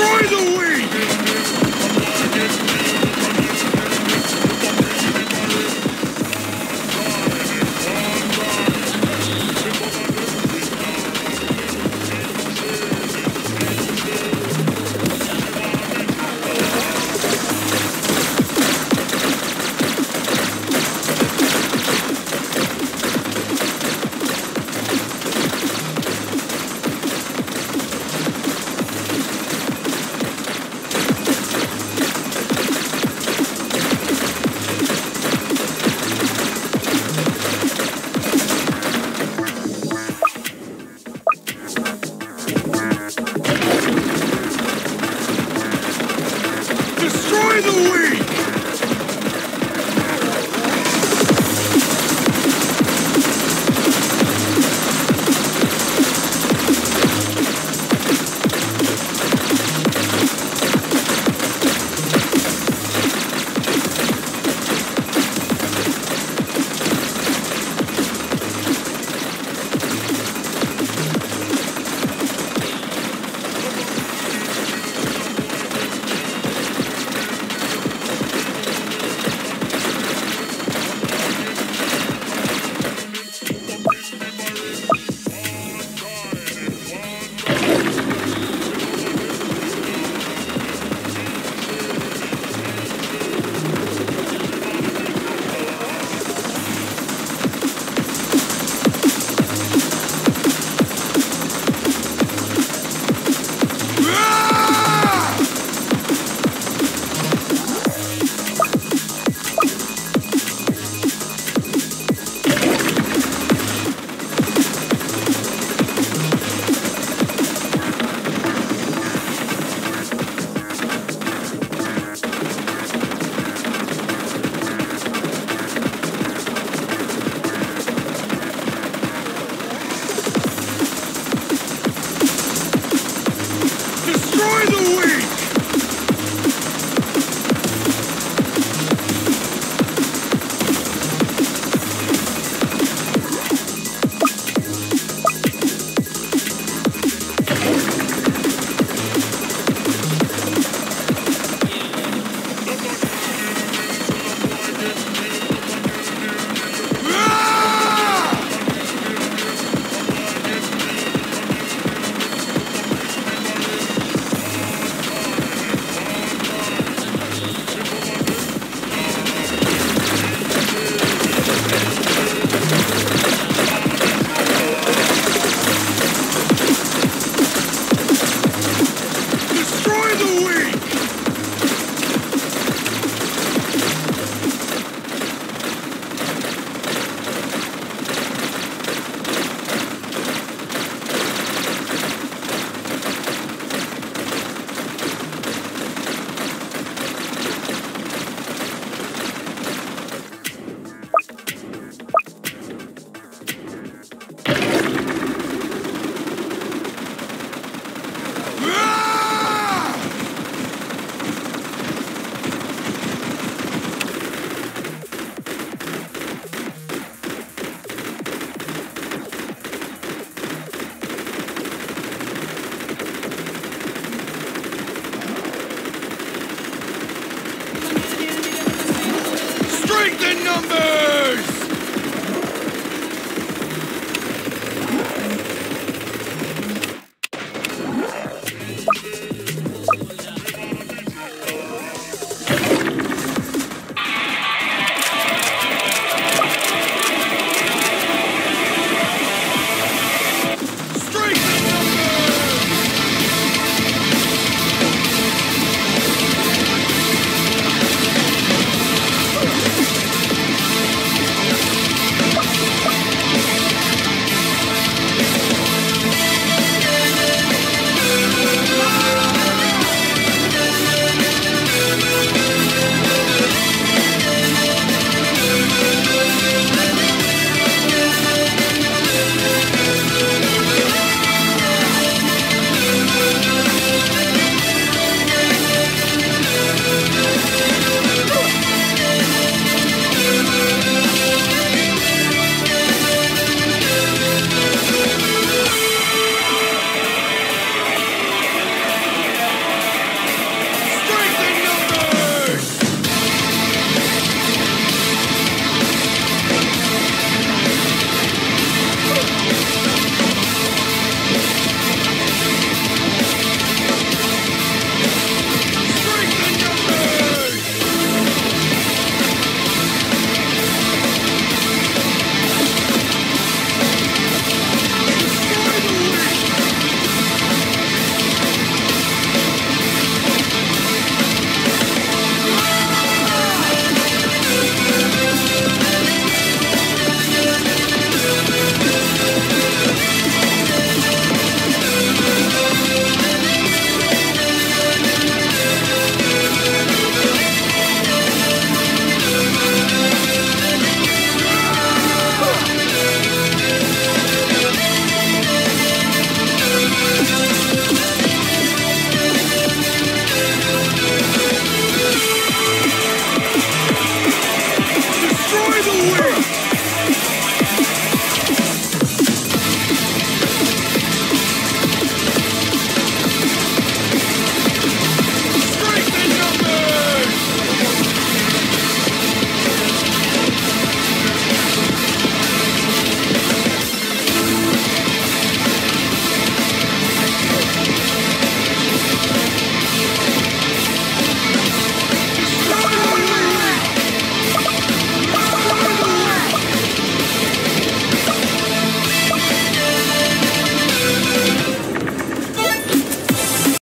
Destroy the wheel!